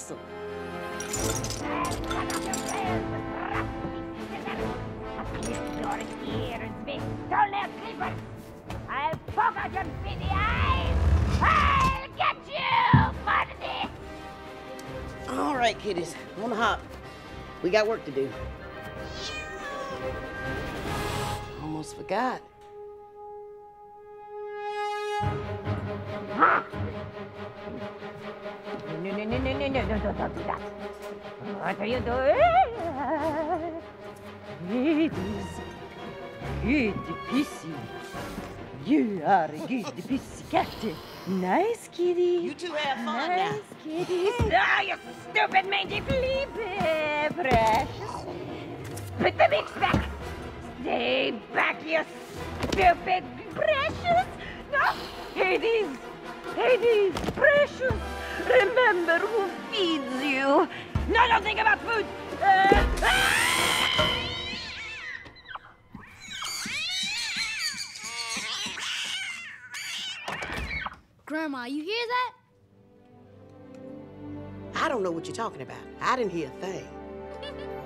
Axel. Don't let sleepers! I'll poke out your busy eyes! I'll get you for this! All right, kiddies, on the hop. We got work to do. Almost forgot. No, no, no, no, no, no, don't do that. What are you doing? It is good pissy. You are a good pissy cat. Nice kitty. You two have fun nice now. kitty. Ah, you stupid mangy flea precious. Put the mix back. Stay back, you stupid precious. No, Hades. Hades, precious. Remember who feeds you. No, don't think about food. Uh, ah! Grandma, you hear that? I don't know what you're talking about. I didn't hear a thing.